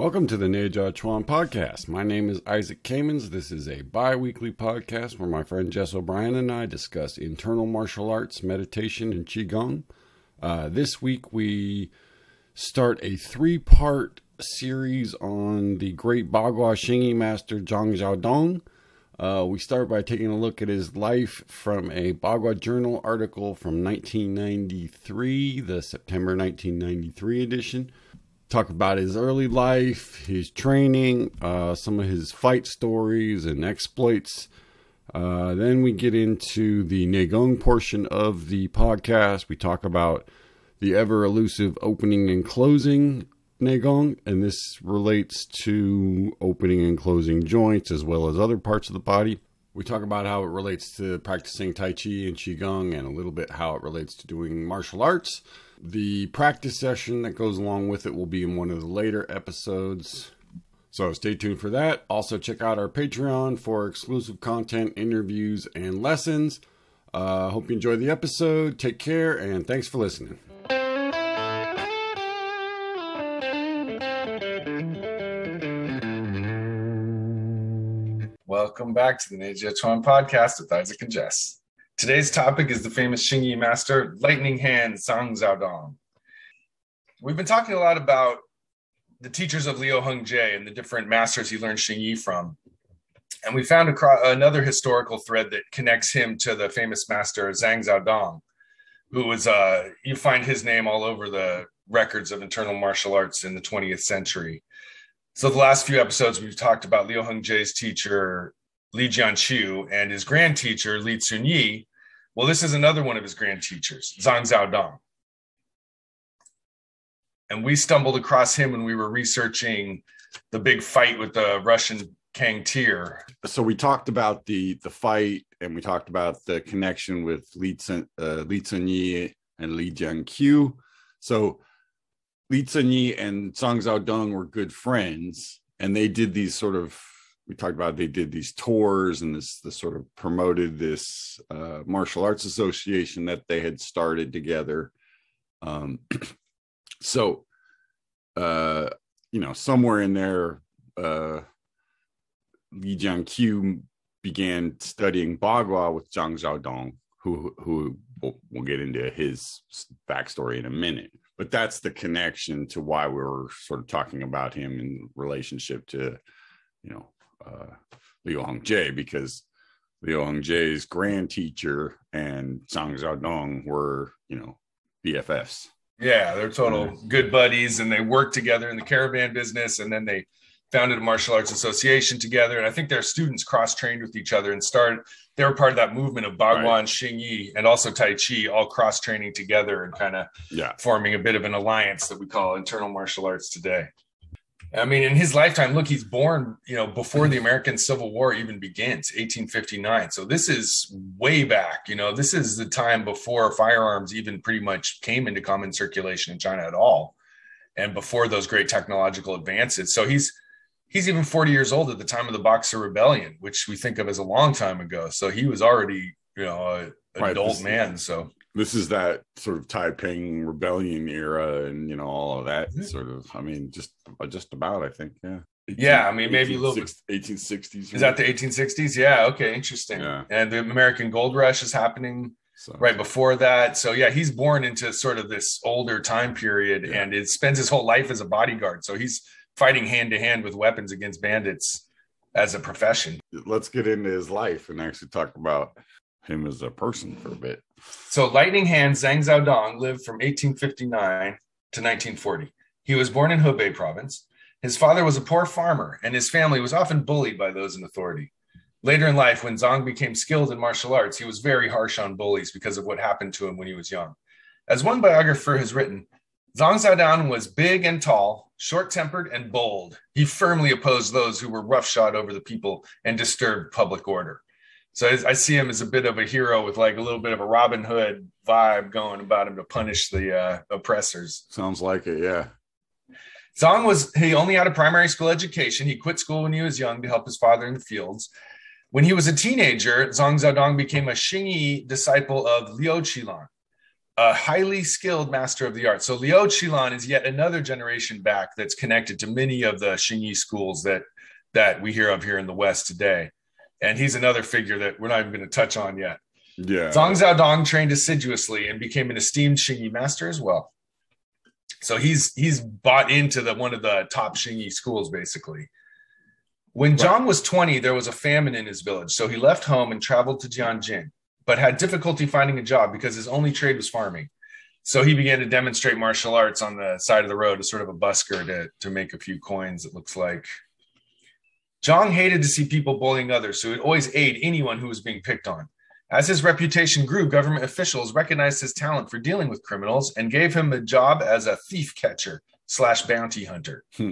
Welcome to the Neijiaquan podcast. My name is Isaac Kamens. This is a bi weekly podcast where my friend Jess O'Brien and I discuss internal martial arts, meditation, and Qigong. Uh, this week we start a three part series on the great Bagua Xingyi master Zhang Zhao Dong. Uh, we start by taking a look at his life from a Bagua Journal article from 1993, the September 1993 edition talk about his early life, his training, uh, some of his fight stories and exploits. Uh, then we get into the Neigong portion of the podcast. We talk about the ever elusive opening and closing Neigong, and this relates to opening and closing joints as well as other parts of the body. We talk about how it relates to practicing Tai Chi and Qigong and a little bit how it relates to doing martial arts. The practice session that goes along with it will be in one of the later episodes. So stay tuned for that. Also, check out our Patreon for exclusive content, interviews, and lessons. Uh, hope you enjoy the episode. Take care, and thanks for listening. Welcome back to the Neijiaquan podcast with Isaac and Jess. Today's topic is the famous Xingyi master, Lightning Hand Zhang Zhao Dong. We've been talking a lot about the teachers of Liu Heng-jie and the different masters he learned Xingyi from. And we found another historical thread that connects him to the famous master Zhang Zhao Dong, who was, uh, you find his name all over the records of internal martial arts in the 20th century. So the last few episodes, we've talked about Liu Heng-jie's teacher, Li Jianqiu, and his grand teacher, Li Cunyi, well, this is another one of his grand teachers, Zhang Zhao Dong. And we stumbled across him when we were researching the big fight with the Russian Kang Tier. So we talked about the the fight and we talked about the connection with Li, Tsun, uh, and Li Jianqiu. So Li Cunyi and Zhang Zhao Dong were good friends and they did these sort of we talked about they did these tours and this sort of promoted this uh, martial arts association that they had started together. Um, so, uh, you know, somewhere in there, uh, Li Jianqiu began studying Bagua with Zhang Zhao Dong, who who we'll, we'll get into his backstory in a minute. But that's the connection to why we were sort of talking about him in relationship to, you know, uh, Liu because Liu Heng-jie's grand teacher and Zhang Zhao Dong were, you know, BFFs. Yeah, they're total good buddies and they worked together in the caravan business and then they founded a martial arts association together. And I think their students cross trained with each other and started, they were part of that movement of Bagua right. and Xingyi and also Tai Chi, all cross training together and kind of yeah. forming a bit of an alliance that we call internal martial arts today. I mean, in his lifetime, look, he's born, you know, before the American Civil War even begins, 1859. So this is way back, you know, this is the time before firearms even pretty much came into common circulation in China at all. And before those great technological advances. So he's he's even 40 years old at the time of the Boxer Rebellion, which we think of as a long time ago. So he was already, you know, an right. adult man. So this is that sort of Taiping rebellion era and you know all of that mm-hmm. sort of I mean just just about I think yeah 18, yeah I mean maybe 18, a little 1860s is that the 1860s yeah okay interesting yeah. and the American gold rush is happening so. right before that so yeah he's born into sort of this older time period yeah. and it spends his whole life as a bodyguard so he's fighting hand to hand with weapons against bandits as a profession let's get into his life and actually talk about him as a person for a bit. So, Lightning Hand Zhang Zhao Dong lived from 1859 to 1940. He was born in Hebei province. His father was a poor farmer, and his family was often bullied by those in authority. Later in life, when Zhang became skilled in martial arts, he was very harsh on bullies because of what happened to him when he was young. As one biographer has written, Zhang Zhao Dong was big and tall, short tempered, and bold. He firmly opposed those who were roughshod over the people and disturbed public order. So I, I, see him as a bit of a hero with like a little bit of a Robin Hood vibe going about him to punish the uh, oppressors. Sounds like it, yeah. Zong was he only had a primary school education. He quit school when he was young to help his father in the fields. When he was a teenager, Zong Xiaodong became a Xingyi disciple of Liu Qilan. a highly skilled master of the art. So Liu Qilan is yet another generation back that's connected to many of the Xingyi schools that that we hear of here in the West today. And he's another figure that we're not even going to touch on yet. Yeah. Zhang Zhao Dong trained assiduously and became an esteemed Xingyi master as well. So he's he's bought into the one of the top Xingyi schools basically. When Zhang was 20, there was a famine in his village, so he left home and traveled to Tianjin, but had difficulty finding a job because his only trade was farming. So he began to demonstrate martial arts on the side of the road as sort of a busker to, to make a few coins, it looks like. Zhang hated to see people bullying others, so he'd always aid anyone who was being picked on. As his reputation grew, government officials recognized his talent for dealing with criminals and gave him a job as a thief catcher slash bounty hunter. Hmm.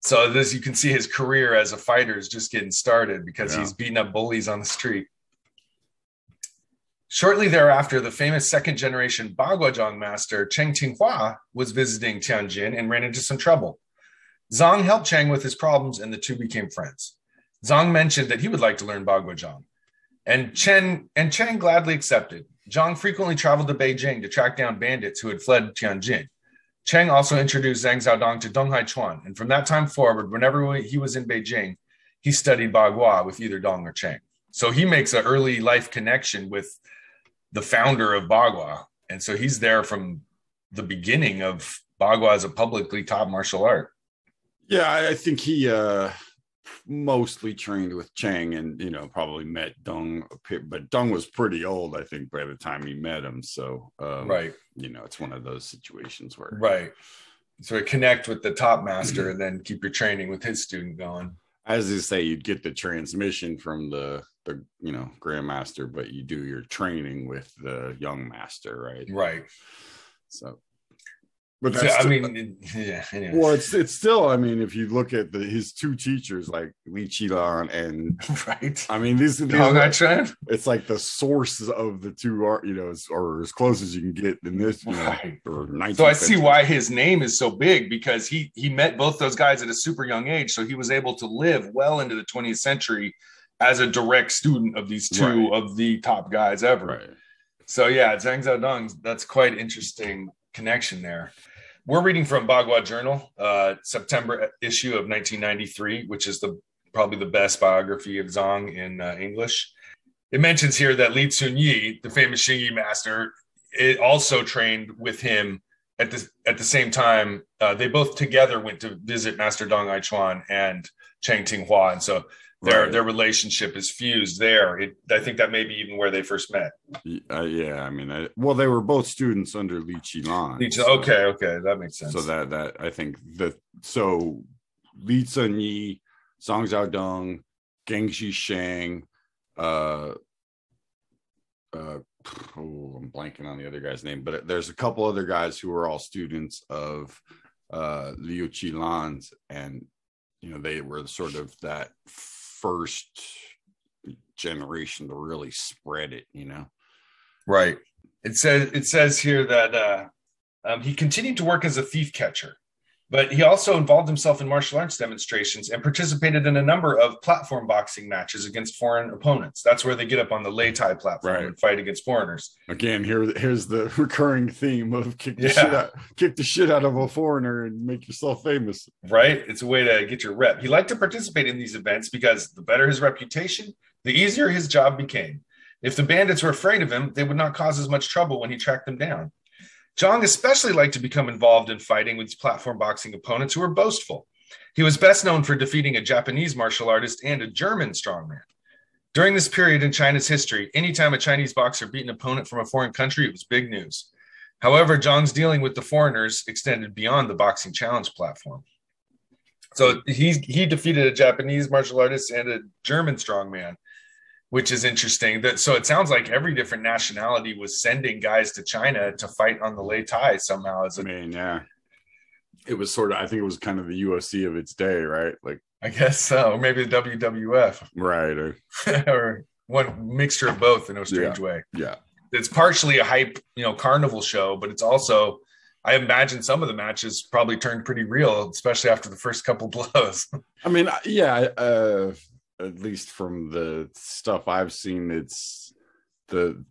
So this you can see his career as a fighter is just getting started because Yeah. he's beating up bullies on the street. Shortly thereafter, the famous second generation Baguazhang master Cheng Tinghua was visiting Tianjin and ran into some trouble. Zhang helped Chang with his problems and the two became friends. Zhang mentioned that he would like to learn Baguazhang. And Chen and Cheng gladly accepted. Zhang frequently traveled to Beijing to track down bandits who had fled Tianjin. Cheng also introduced Zhang Zhao Dong to Dong Haichuan, and from that time forward, whenever he was in Beijing, he studied Bagua with either Dong or Cheng. So he makes an early life connection with the founder of Bagua, and so he's there from the beginning of Bagua as a publicly taught martial art. Yeah, I I think he uh mostly trained with Chang and you know probably met bit, but Dong was pretty old I think by the time he met him so um, Right, you know it's one of those situations where right. So connect with the top master, and then keep your training with his student going. as they say you'd get the transmission from the the you know grandmaster but you do your training with the young master right Right. so but So, that's I still- mean, yeah. Anyway. well it's it's still I mean if you look at the his two teachers like Li Qilan and right. I mean these, these Haichuan? it's like the source of the two are you know as- or as close as you can get in this you know Right. or 19th So I see why his name is so big because he he met both those guys at a super young age, so he was able to live well into the 20th century as a direct student of these two Right. of the top guys ever. right So yeah, Zhang Zhao Dong, that's quite interesting connection there. We're reading from Bagua Journal, uh, September issue of 1993, which is the probably the best biography of Zhang in uh, English. It mentions here that Li Tsunyi, the famous Xingyi master, it also trained with him at the at the same time. Uh, they both together went to visit Master Dong Haichuan and Cheng Tinghua, and so their Right. their relationship is fused there. It, I think that may be even where they first met. Uh, yeah i mean I, well they were both students under Li Qilan Each- so- okay, okay, that makes sense. so that that i think that so li Zhenyi, zhang xiaodong Geng Jishan uh uh oh, i'm blanking on the other guy's name but there's a couple other guys who are all students of uh liu qilan's and you know they were sort of that first generation to really spread it you know right. It says it says here that uh, um, he continued to work as a thief catcher, but he also involved himself in martial arts demonstrations and participated in a number of platform boxing matches against foreign opponents. That's where they get up on the Lei Tai platform Right. and fight against foreigners. again here here's the recurring theme of kick the Yeah. shit out kick the shit out of a foreigner and make yourself famous right? It's a way to get your rep. He liked to participate in these events because the better his reputation, the easier his job became. If the bandits were afraid of him, they would not cause as much trouble when he tracked them down. Zhang especially liked to become involved in fighting with platform boxing opponents who were boastful. He was best known for defeating a Japanese martial artist and a German strongman. During this period in China's history, anytime a Chinese boxer beat an opponent from a foreign country, it was big news. However, Zhang's dealing with the foreigners extended beyond the boxing challenge platform. So he he defeated a Japanese martial artist and a German strongman, which is interesting. That so it sounds like every different nationality was sending guys to China to fight on the Lei Tai somehow. As I mean, yeah. It was sort of I think it was kind of the UFC of its day, right? Like I guess so, or maybe the WWF, right or or one mixture of both in a strange way. yeah. It's partially a hype, you know, carnival show, but it's also. I imagine some of the matches probably turned pretty real, especially after the first couple blows. I mean, yeah, uh at least from the stuff I've seen it's the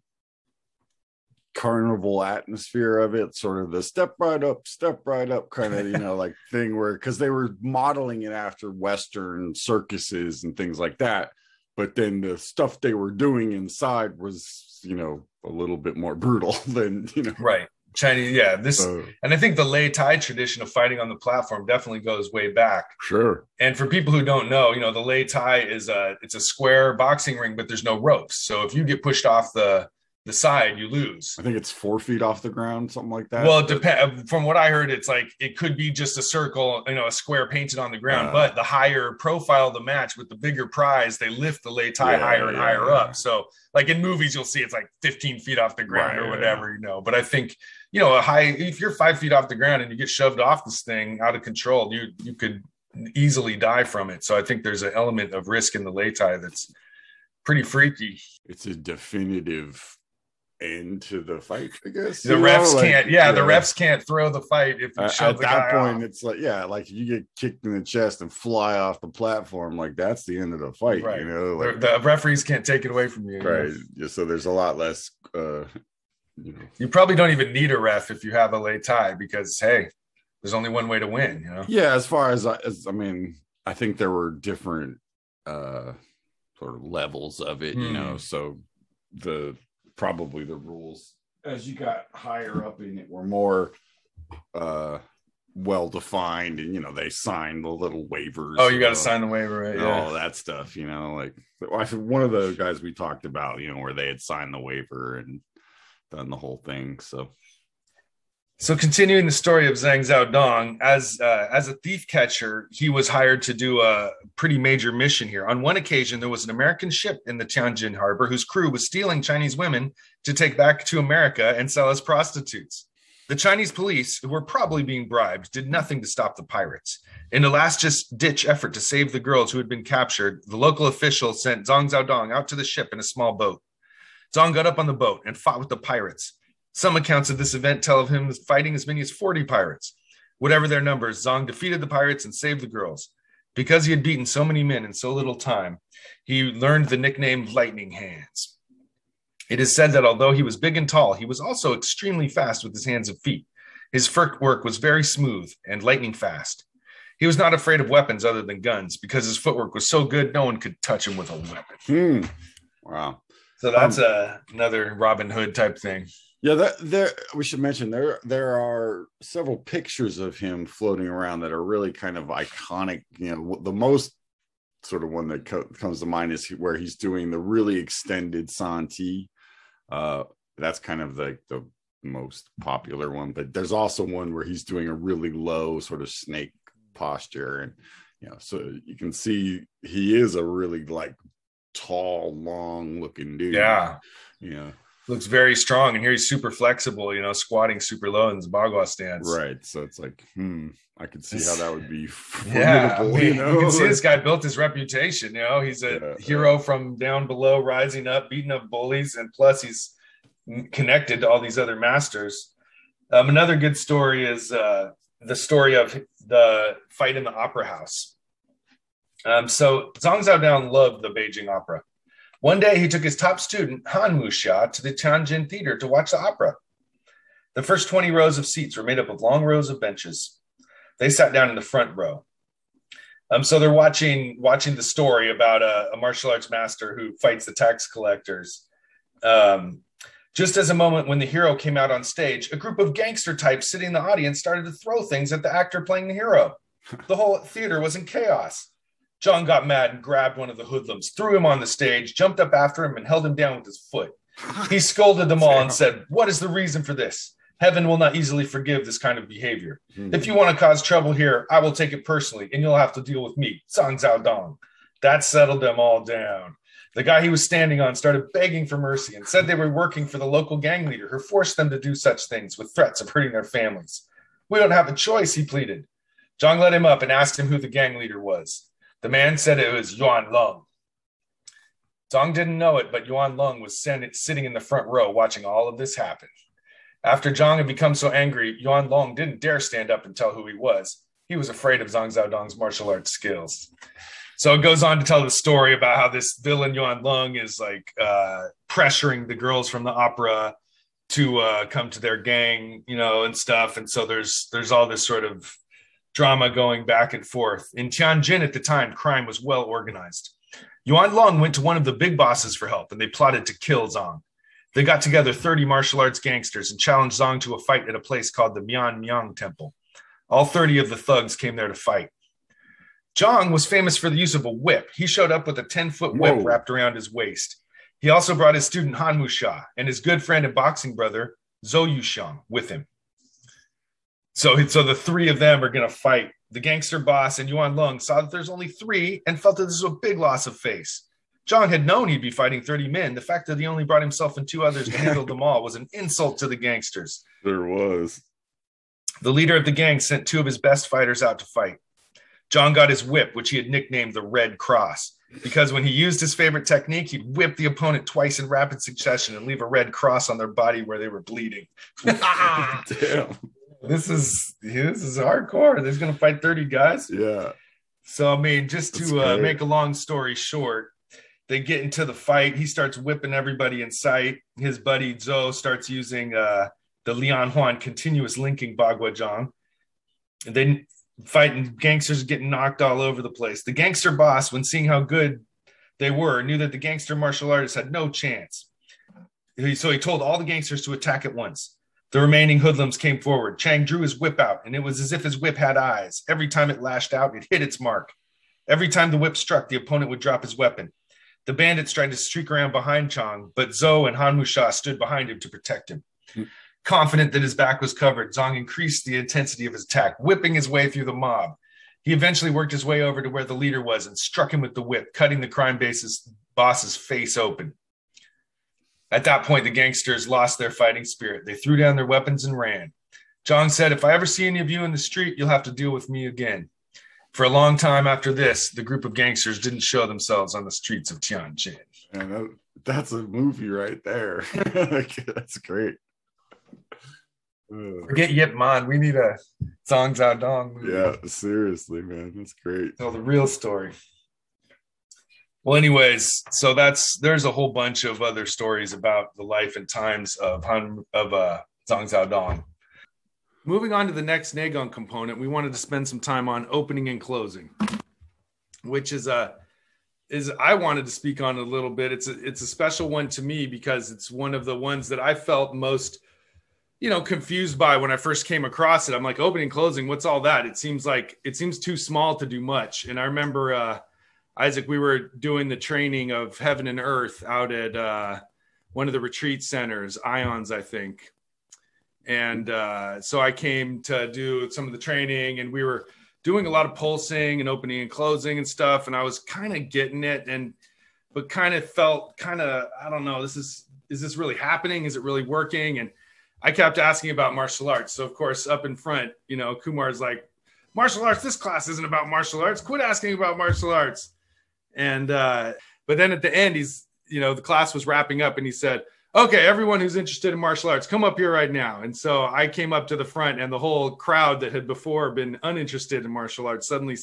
carnival atmosphere of it, sort of the step right up, step right up kind of, you know, like thing where because they were modeling it after Western circuses and things like that. But then the stuff they were doing inside was, you know, a little bit more brutal than, you know. Right. Chinese, yeah. This uh, and I think the Lei Tai tradition of fighting on the platform definitely goes way back. Sure. And for people who don't know, you know, the Lei Tai is a it's a square boxing ring, but there's no ropes. So if you get pushed off the the side, you lose. I think it's four feet off the ground, something like that. Well, it depends. From what I heard, it's like it could be just a circle, you know, a square painted on the ground. Uh, but the higher profile the match with the bigger prize, they lift the Lei Tai yeah, higher and yeah, higher yeah. up. So, like in movies, you'll see it's like 15 feet off the ground right, or whatever, you know. But I think you know, a high if you're five feet off the ground and you get shoved off this thing out of control, you you could easily die from it. So I think there's an element of risk in the Lei Tai that's pretty freaky. It's a definitive end to the fight. I guess the refs know? can't. Like, yeah, yeah, the refs can't throw the fight if you uh, at that point. Off. It's like yeah, like you get kicked in the chest and fly off the platform. Like that's the end of the fight. Right. You know, like, the, the, referees can't take it away from you. Right. Yeah. So there's a lot less. uh you, know. you probably don't even need a ref if you have a Lei Tai because hey, there's only one way to win. You know. Yeah. As far as, as I mean, I think there were different uh sort of levels of it. You know, hmm. so the probably the rules as you got higher up in it were more uh well defined and you know they signed the little waivers oh you got to sign the waiver right yeah. all that stuff you know like I one of the guys we talked about you know where they had signed the waiver and done the whole thing so so continuing the story of Zhang Zhao Dong, as uh, as a thief catcher, he was hired to do a pretty major mission here. On one occasion, there was an American ship in the Tianjin harbor whose crew was stealing Chinese women to take back to America and sell as prostitutes. The Chinese police, who were probably being bribed, did nothing to stop the pirates. In a last-ditch effort to save the girls who had been captured, the local official sent Zhang Zhao Dong out to the ship in a small boat. Zhang got up on the boat and fought with the pirates. Some accounts of this event tell of him fighting as many as 40 pirates. Whatever their numbers, Zong defeated the pirates and saved the girls. Because he had beaten so many men in so little time, he learned the nickname Lightning Hands. It is said that although he was big and tall, he was also extremely fast with his hands and feet. His footwork was very smooth and lightning fast. He was not afraid of weapons other than guns because his footwork was so good, no one could touch him with a weapon. Hmm. Wow. So that's um, a, another Robin Hood type thing. Yeah, that, there we should mention there there are several pictures of him floating around that are really kind of iconic. You know, the most sort of one that co- comes to mind is where he's doing the really extended Santi. Uh, that's kind of the the most popular one, but there's also one where he's doing a really low sort of snake posture, and you know, so you can see he is a really like tall, long looking dude. Yeah, yeah looks very strong, and here he's super flexible. You know, squatting super low in his bagua stance. Right. So it's like, hmm, I could see how that would be. yeah, you, know? you, can see this guy built his reputation. You know, he's a yeah, hero yeah. from down below, rising up, beating up bullies, and plus he's connected to all these other masters. Um, another good story is uh, the story of the fight in the opera house. Um, so Zhang Zhao Dong loved the Beijing opera. One day, he took his top student, Han Muxia, to the Tianjin Theater to watch the opera. The first 20 rows of seats were made up of long rows of benches. They sat down in the front row. Um, so they're watching watching the story about a, a martial arts master who fights the tax collectors. Um, just as a moment when the hero came out on stage, a group of gangster types sitting in the audience started to throw things at the actor playing the hero. The whole theater was in chaos. John got mad and grabbed one of the hoodlums, threw him on the stage, jumped up after him, and held him down with his foot. He scolded them all and said, What is the reason for this? Heaven will not easily forgive this kind of behavior. Mm-hmm. If you want to cause trouble here, I will take it personally, and you'll have to deal with me, Zhang Zhao Dong. That settled them all down. The guy he was standing on started begging for mercy and said they were working for the local gang leader who forced them to do such things with threats of hurting their families. We don't have a choice, he pleaded. Zhang let him up and asked him who the gang leader was. The man said it was Yuan Lung. Zhang didn't know it, but Yuan Lung was sitting in the front row watching all of this happen. After Zhang had become so angry, Yuan Long didn't dare stand up and tell who he was. He was afraid of Zhang Zhao Dong's martial arts skills. So it goes on to tell the story about how this villain Yuan Long is like uh, pressuring the girls from the opera to uh, come to their gang, you know, and stuff. And so there's there's all this sort of drama going back and forth. In Tianjin at the time, crime was well organized. Yuan Long went to one of the big bosses for help, and they plotted to kill Zhang. They got together 30 martial arts gangsters and challenged Zhang to a fight at a place called the Mian Miang Temple. All 30 of the thugs came there to fight. Zhang was famous for the use of a whip. He showed up with a 10 foot whip Whoa. wrapped around his waist. He also brought his student Han Muxia and his good friend and boxing brother Zhou Yuxiang with him. So, so the three of them are going to fight. The gangster boss and Yuan Lung saw that there's only three and felt that this was a big loss of face. Zhang had known he'd be fighting 30 men. The fact that he only brought himself and two others to handle them all was an insult to the gangsters. There was. The leader of the gang sent two of his best fighters out to fight. John got his whip, which he had nicknamed the Red Cross, because when he used his favorite technique, he'd whip the opponent twice in rapid succession and leave a red cross on their body where they were bleeding. Damn. This is this is hardcore. There's gonna fight 30 guys. Yeah. So I mean, just to uh, make a long story short, they get into the fight. He starts whipping everybody in sight. His buddy Zhou starts using uh, the Lian Huan continuous linking Bagua Zhang. And then fighting gangsters getting knocked all over the place. The gangster boss, when seeing how good they were, knew that the gangster martial artists had no chance. So he told all the gangsters to attack at once. The remaining hoodlums came forward. Chang drew his whip out, and it was as if his whip had eyes. Every time it lashed out, it hit its mark. Every time the whip struck, the opponent would drop his weapon. The bandits tried to streak around behind Chang, but Zhou and Han Muxia stood behind him to protect him. Mm. Confident that his back was covered, Zhang increased the intensity of his attack, whipping his way through the mob. He eventually worked his way over to where the leader was and struck him with the whip, cutting the crime base's boss's face open. At that point, the gangsters lost their fighting spirit. They threw down their weapons and ran. John said, If I ever see any of you in the street, you'll have to deal with me again. For a long time after this, the group of gangsters didn't show themselves on the streets of Tianjin. And that, that's a movie right there. that's great. Forget Yip Man. We need a Zhang Zhao Dong movie. Yeah, seriously, man. That's great. Tell the real story. Well, anyways, so that's there's a whole bunch of other stories about the life and times of Han of uh Zhang Zhao Dong. Moving on to the next Neigong component, we wanted to spend some time on opening and closing, which is a is I wanted to speak on a little bit. It's a it's a special one to me because it's one of the ones that I felt most you know confused by when I first came across it. I'm like opening closing, what's all that? It seems like it seems too small to do much. And I remember uh Isaac, we were doing the training of heaven and earth out at uh one of the retreat centers, Ions, I think and uh, so I came to do some of the training, and we were doing a lot of pulsing and opening and closing and stuff. And I was kind of getting it, and but kind of felt kind of I don't know. This is is this really happening? Is it really working? And I kept asking about martial arts. So of course, up in front, you know, Kumar's like, martial arts. This class isn't about martial arts. Quit asking about martial arts. And uh, but then at the end, he's you know the class was wrapping up, and he said okay, everyone who's interested in martial arts, come up here right now. And so I came up to the front, and the whole crowd that had before been uninterested in martial arts suddenly,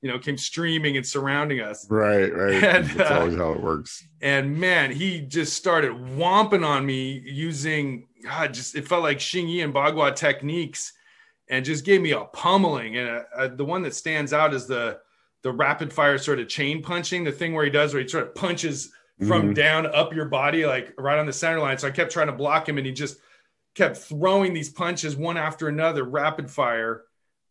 you know, came streaming and surrounding us. Right, right. And, That's uh, always how it works. And man, he just started whomping on me using, God, just it felt like Xingyi and Bagua techniques, and just gave me a pummeling. And uh, uh, the one that stands out is the the rapid fire sort of chain punching, the thing where he does where he sort of punches from mm-hmm. down up your body, like right on the center line. So I kept trying to block him, and he just kept throwing these punches one after another, rapid fire,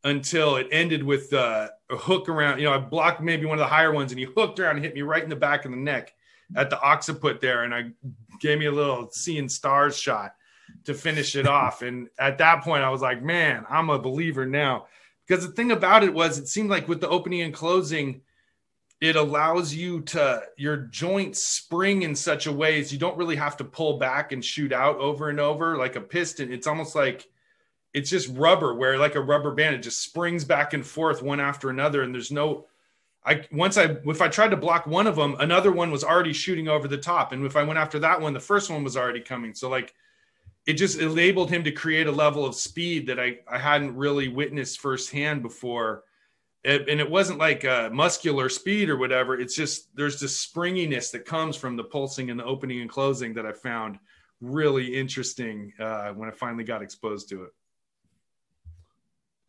until it ended with uh, a hook around. You know, I blocked maybe one of the higher ones, and he hooked around and hit me right in the back of the neck at the occiput there, and I gave me a little seeing stars shot to finish it off. And at that point, I was like, man, I'm a believer now. Because the thing about it was, it seemed like with the opening and closing, it allows you to your joints spring in such a way as you don't really have to pull back and shoot out over and over like a piston. It's almost like it's just rubber where like a rubber band it just springs back and forth one after another and there's no i once i if i tried to block one of them another one was already shooting over the top. And if i went after that one the first one was already coming. So like it just enabled him to create a level of speed that i i hadn't really witnessed firsthand before it, and it wasn't like a muscular speed or whatever. It's just there's this springiness that comes from the pulsing and the opening and closing that I found really interesting uh, when I finally got exposed to it.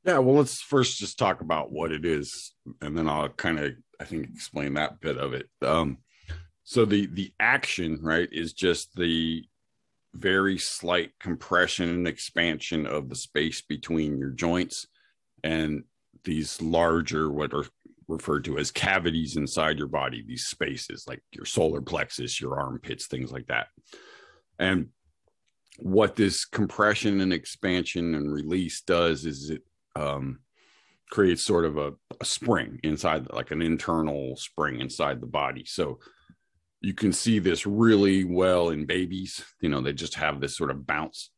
Yeah, well, let's first just talk about what it is, and then I'll kind of, I think, explain that bit of it. Um, so the the action, right, is just the very slight compression and expansion of the space between your joints and these larger, what are referred to as cavities inside your body, these spaces like your solar plexus, your armpits, things like that. And what this compression and expansion and release does is it um, creates sort of a, a spring inside, like an internal spring inside the body. So you can see this really well in babies. You know, they just have this sort of bounce.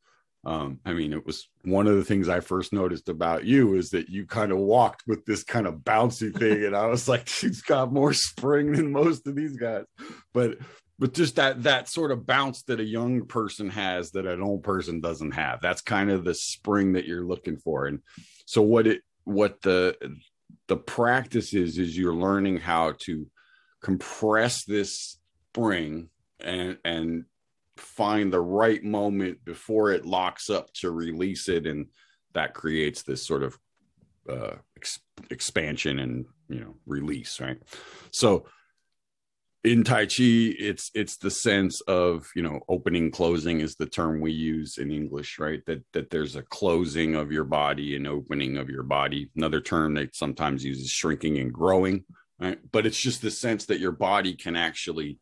Um, I mean, it was one of the things I first noticed about you is that you kind of walked with this kind of bouncy thing, and I was like, she's got more spring than most of these guys. But but just that that sort of bounce that a young person has that an old person doesn't have. That's kind of the spring that you're looking for. And so what it what the the practice is is you're learning how to compress this spring and and find the right moment before it locks up to release it. And that creates this sort of uh, ex- expansion and you know release right? So in tai chi it's it's the sense of you know opening closing is the term we use in english right? That that there's a closing of your body and opening of your body. Another term they sometimes uses shrinking and growing right? But it's just the sense that your body can actually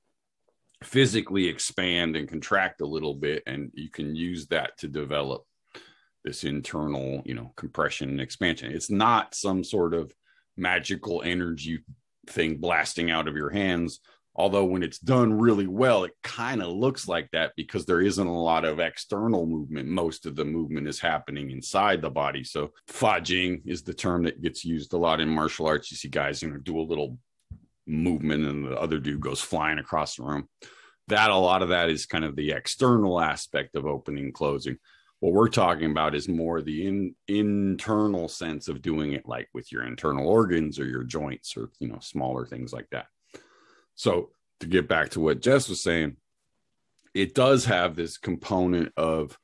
physically expand and contract a little bit and you can use that to develop this internal you know compression and expansion. It's not some sort of magical energy thing blasting out of your hands although when it's done really well it kind of looks like that because there isn't a lot of external movement. Most of the movement is happening inside the body. So fa jing is the term that gets used a lot in martial arts. You see guys you know do a little movement and the other dude goes flying across the room. That a lot of that is kind of the external aspect of opening and closing. What we're talking about is more the in, internal sense of doing it like with your internal organs or your joints or you know smaller things like that. So to get back to what Jess was saying, it does have this component of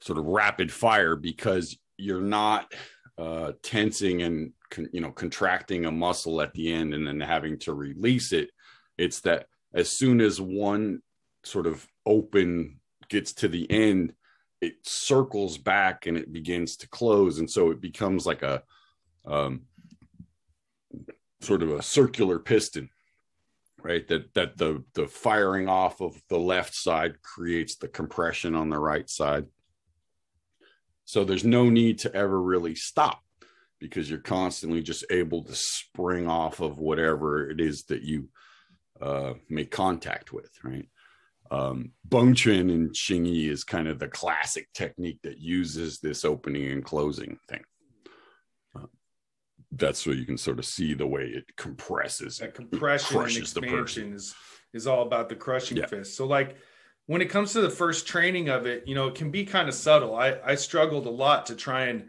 sort of rapid fire because you're not uh, tensing and con, you know contracting a muscle at the end and then having to release it it's that as soon as one sort of open gets to the end it circles back and it begins to close. And so it becomes like a um, sort of a circular piston right? That that the the firing off of the left side creates the compression on the right side. So there's no need to ever really stop because you're constantly just able to spring off of whatever it is that you uh, make contact with, right? Um, Beng Chuan and Yi is kind of the classic technique that uses this opening and closing thing. Uh, that's where you can sort of see the way it compresses. That compression and expansion is is all about the crushing yeah. fist. So like when it comes to the first training of it, you know, it can be kind of subtle. I I struggled a lot to try and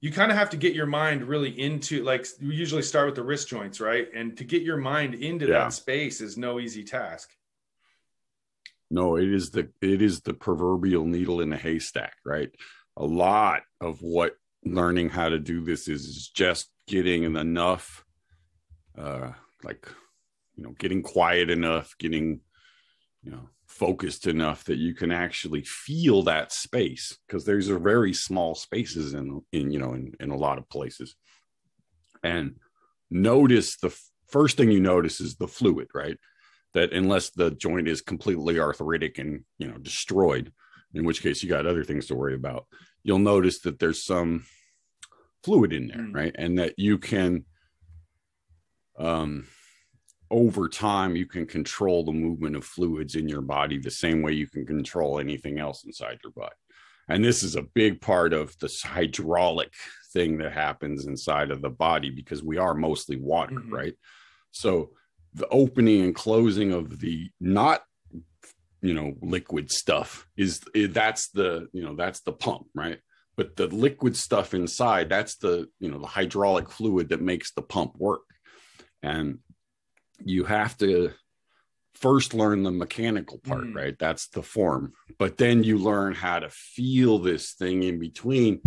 you kind of have to get your mind really into like we usually start with the wrist joints right? And to get your mind into yeah. that space is no easy task. No it is the it is the proverbial needle in the haystack right? A lot of what learning how to do this is just getting enough uh like you know getting quiet enough getting you know focused enough that you can actually feel that space because there's a very small spaces in in you know in, in a lot of places. And notice the first thing you notice is the fluid right? That unless the joint is completely arthritic and you know destroyed in which case you got other things to worry about you'll notice that there's some fluid in there mm. right? And that you can um over time you can control the movement of fluids in your body the same way you can control anything else inside your body and this is a big part of this hydraulic thing that happens inside of the body because we are mostly water mm-hmm. right? So the opening and closing of the not you know liquid stuff is, is that's the you know that's the pump right? But the liquid stuff inside that's the you know the hydraulic fluid that makes the pump work. And you have to first learn the mechanical part, mm. right? That's the form. But then you learn how to feel this thing in between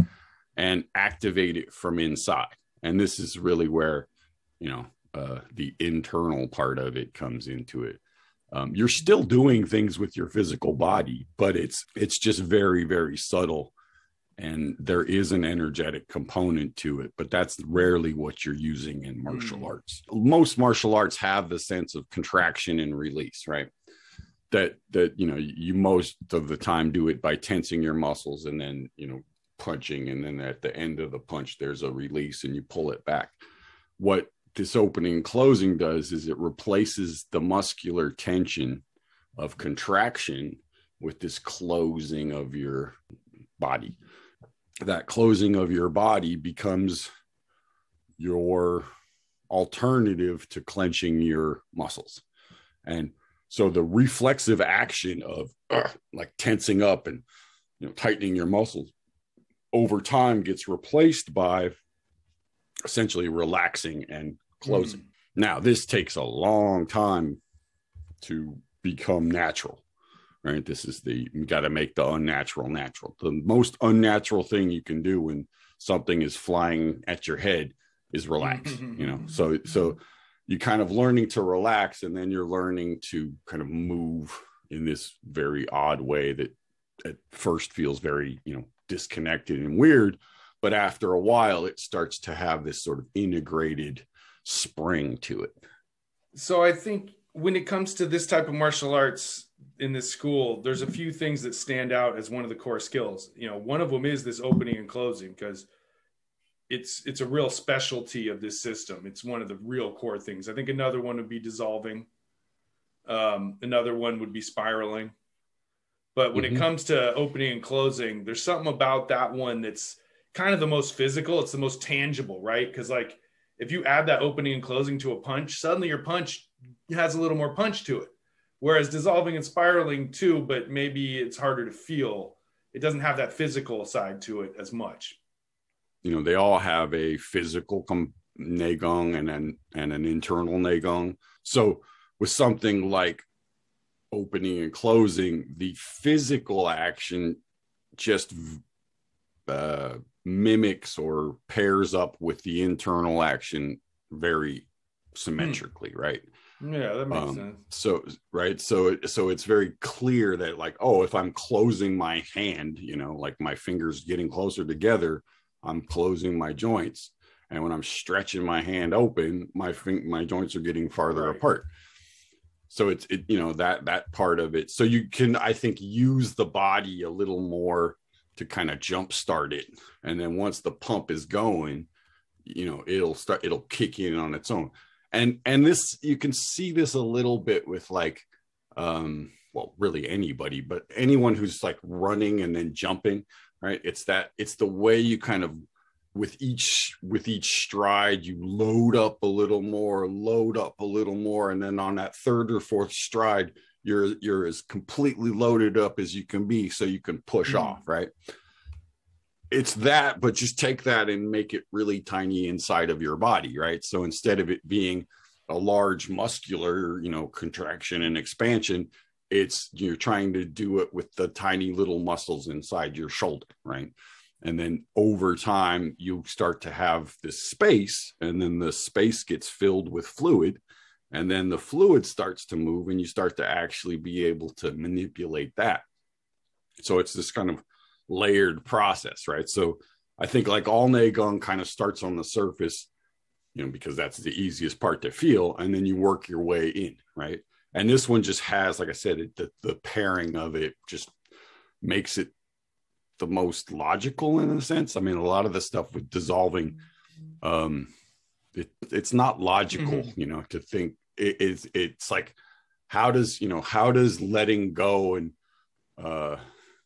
and activate it from inside. And this is really where, you know, uh, the internal part of it comes into it. Um, you're still doing things with your physical body, but it's it's just very very subtle, and there is an energetic component to it. But that's rarely what you're using in martial mm. arts. Most martial arts have the sense of contraction and release, right? That that you know you most of the time do it by tensing your muscles and then you know punching, and then at the end of the punch there's a release and you pull it back. What this opening and closing does is it replaces the muscular tension of contraction with this closing of your body. That closing of your body becomes your alternative to clenching your muscles. And so the reflexive action of uh, like tensing up and you know tightening your muscles over time gets replaced by essentially relaxing and closing. Mm. Now, this takes a long time to become natural, right? This is the, you got to make the unnatural natural. The most unnatural thing you can do when something is flying at your head is relax, you know? So, so you kind of learning to relax and then you're learning to kind of move in this very odd way that at first feels very, you know, disconnected and weird. But after a while, it starts to have this sort of integrated spring to it. So I think when it comes to this type of martial arts in this school, there's a few things that stand out as one of the core skills. You know, one of them is this opening and closing because it's it's a real specialty of this system. It's one of the real core things. I think another one would be dissolving. Um, another one would be spiraling. But when mm-hmm. it comes to opening and closing, there's something about that one that's kind of the most physical. It's the most tangible, right? Because like if you add that opening and closing to a punch, suddenly your punch has a little more punch to it. Whereas dissolving and spiraling too, but maybe it's harder to feel. It doesn't have that physical side to it as much. You know, they all have a physical com- neigong and an and an internal neigong. So with something like opening and closing, the physical action just uh, mimics or pairs up with the internal action very symmetrically, hmm. right? Yeah, that makes um, sense. So right, so so it's very clear that like, oh, if I'm closing my hand, you know, like my fingers getting closer together, I'm closing my joints, and when I'm stretching my hand open, my fin- my joints are getting farther right. apart. So it's it, you know that that part of it. So you can I think use the body a little more to kind of jumpstart it. And then once the pump is going, you know, it'll start, it'll kick in on its own. And, and this, you can see this a little bit with like, um, well, really anybody, but anyone who's like running and then jumping, right? It's that, it's the way you kind of, with each with each stride you load up a little more load up a little more and then on that third or fourth stride you're you're as completely loaded up as you can be so you can push mm. off right it's that but just take that and make it really tiny inside of your body right? So instead of it being a large muscular you know contraction and expansion it's you're trying to do it with the tiny little muscles inside your shoulder right? And then over time you start to have this space and then the space gets filled with fluid and then the fluid starts to move and you start to actually be able to manipulate that. So it's this kind of layered process right? So i think like all neigong kind of starts on the surface you know because that's the easiest part to feel and then you work your way in right? And this one just has like i said it, the, the pairing of it just makes it the most logical in a sense. I mean a lot of the stuff with dissolving um it, it's not logical mm-hmm. you know to think it, it's it's like how does you know how does letting go and uh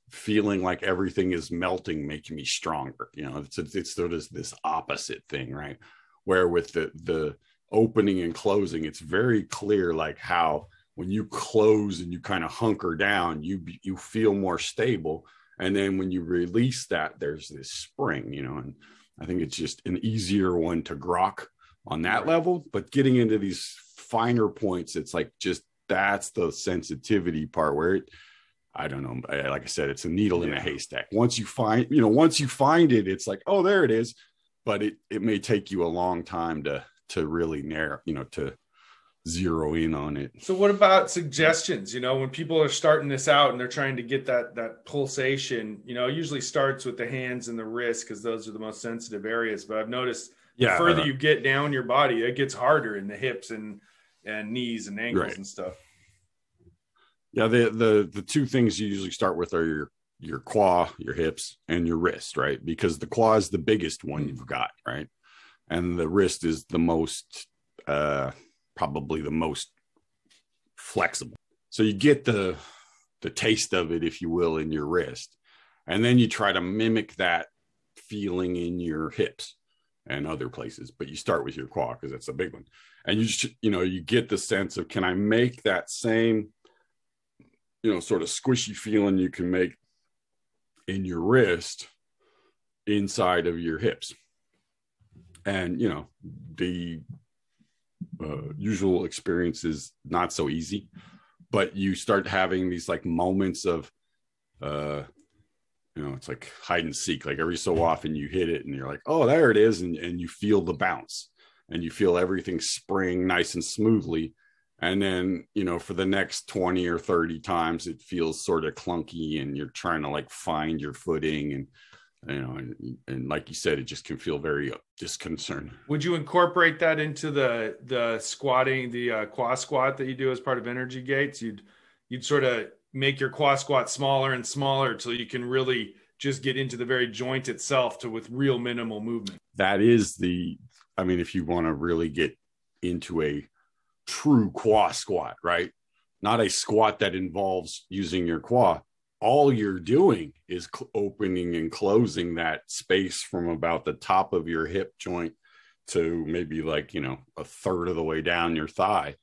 feeling like everything is melting making me stronger you know it's it's sort of this opposite thing right? Where with the the opening and closing it's very clear like how when you close and you kind of hunker down you you feel more stable. And then when you release that there's this spring you know and i think it's just an easier one to grok on that right. level. But getting into these finer points it's like just that's the sensitivity part where it I don't know. Like I said, it's a needle yeah. in a haystack. Once you find, you know, once you find it, it's like, oh, there it is. But it it may take you a long time to to really narrow, you know, to zero in on it. So what about suggestions? You know, when people are starting this out and they're trying to get that that pulsation, you know, usually starts with the hands and the wrist because those are the most sensitive areas. But I've noticed yeah, the further uh, you get down your body, it gets harder in the hips and and knees and ankles right. and stuff. Yeah, the the the two things you usually start with are your your quad, your hips, and your wrist, right? Because the quad is the biggest one you've got, right? And the wrist is the most uh probably the most flexible. So you get the the taste of it, if you will, in your wrist. And then you try to mimic that feeling in your hips and other places, but you start with your quad because that's a big one. And you just, you know, you get the sense of can I make that same you know, sort of squishy feeling you can make in your wrist inside of your hips. And, you know, the uh, usual experience is not so easy, but you start having these like moments of, uh, you know, it's like hide and seek. Like every so often you hit it and you're like, oh, there it is. And, and you feel the bounce and you feel everything spring nice and smoothly and then you know for the next 20 or 30 times it feels sort of clunky and you're trying to like find your footing and you know and, and like you said it just can feel very disconcerting. Would you incorporate that into the the squatting the uh, quad squat that you do as part of energy gates? You'd you'd sort of make your quad squat smaller and smaller until you can really just get into the very joint itself to with real minimal movement. That is the i mean if you want to really get into a true quad squat, right? Not a squat that involves using your quad. All you're doing is cl- opening and closing that space from about the top of your hip joint to maybe like, you know, a third of the way down your thigh.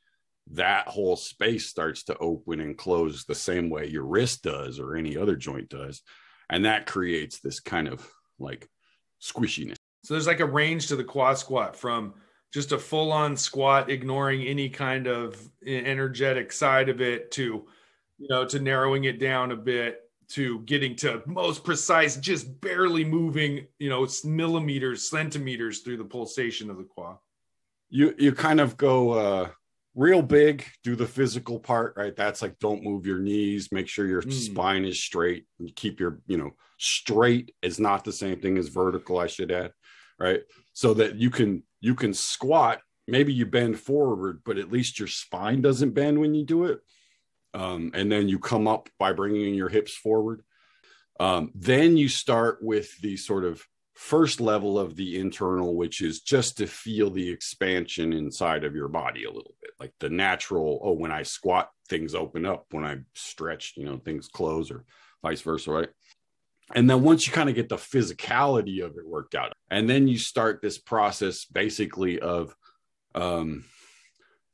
That whole space starts to open and close the same way your wrist does or any other joint does. And that creates this kind of like squishiness. So there's like a range to the quad squat from just a full on squat, ignoring any kind of energetic side of it to, you know, to narrowing it down a bit to getting to most precise, just barely moving, you know, millimeters, centimeters through the pulsation of the quad. You you kind of go uh real big, do the physical part, right? That's like don't move your knees, make sure your mm. spine is straight, keep your, you know, straight is not the same thing as vertical, I should add, right? So that you can you can squat maybe you bend forward but at least your spine doesn't bend when you do it. Um, and then you come up by bringing your hips forward. Um, then you start with the sort of first level of the internal which is just to feel the expansion inside of your body a little bit. Like the natural oh when i squat things open up. When i stretch you know things close or vice versa right and then once you kind of get the physicality of it worked out and then you start this process basically of um,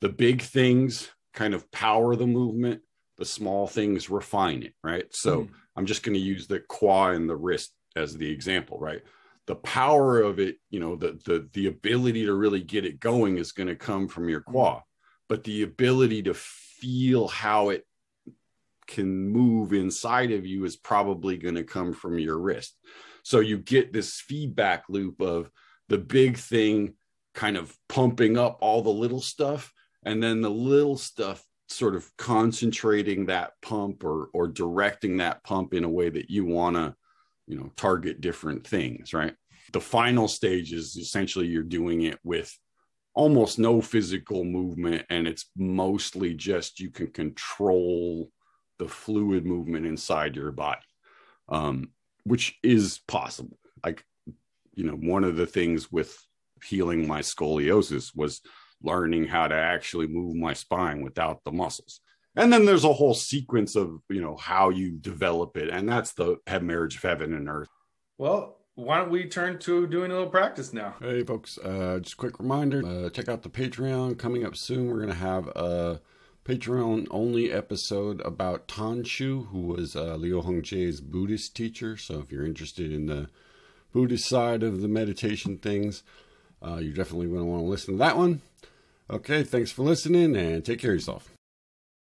the big things kind of power the movement the small things refine it right so mm-hmm. i'm just going to use the quad and the wrist as the example right the power of it you know the the the ability to really get it going is going to come from your mm-hmm. quad but the ability to feel how it can move inside of you is probably going to come from your wrist. So you get this feedback loop of the big thing kind of pumping up all the little stuff and then the little stuff sort of concentrating that pump or or directing that pump in a way that you want to you know target different things right the final stage is essentially you're doing it with almost no physical movement and it's mostly just you can control the fluid movement inside your body, um, which is possible. Like, you know, one of the things with healing my scoliosis was learning how to actually move my spine without the muscles. And then there's a whole sequence of, you know, how you develop it. And that's the marriage of heaven and earth. Well, why don't we turn to doing a little practice now? Hey, folks, uh, just a quick reminder uh, check out the Patreon coming up soon. We're going to have a Patreon only episode about Tan Shu, who was uh, Liu Hongjie's Buddhist teacher. So if you're interested in the Buddhist side of the meditation things, uh, you definitely going to want to listen to that one. Okay, thanks for listening and take care of yourself.